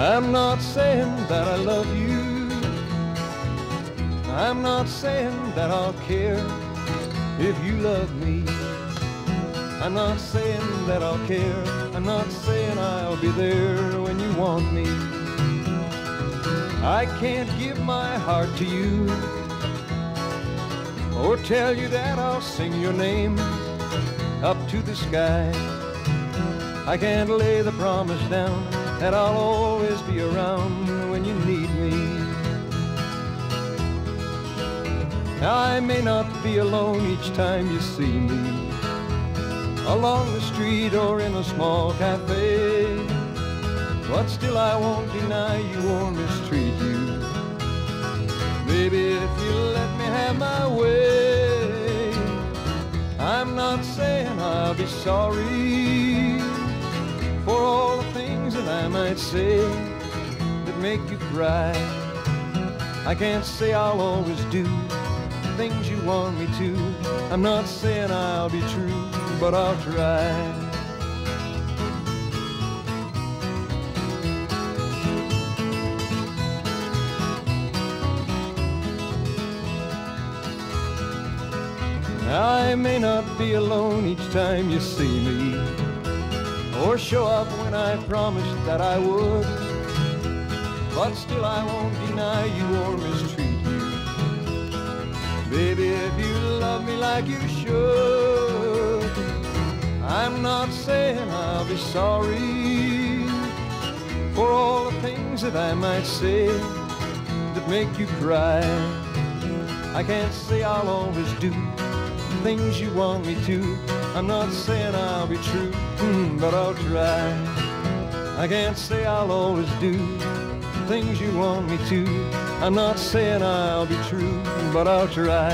I'm not saying that I love you. I'm not saying that I'll care if you love me. I'm not saying that I'll care. I'm not saying I'll be there when you want me. I can't give my heart to you or tell you that I'll sing your name up to the sky. I can't lay the promise down that I'll always be around when you need me. I may not be alone each time you see me along the street or in a small cafe. But still I won't deny you or mistreat you. Baby, if you let me have my way, I'm not saying I'll be sorry things that I might say that make you cry. I can't say I'll always do the things you want me to. I'm not saying I'll be true, but I'll try. I may not be alone each time you see me, or show up when I promised that I would. But still I won't deny you or mistreat you. Baby, if you love me like you should, I'm not saying I'll be sorry for all the things that I might say that make you cry. I can't say I'll always do things you want me to. I'm not saying I'll be true, mm, but I'll try. I can't say I'll always do things you want me to. I'm not saying I'll be true, but I'll try.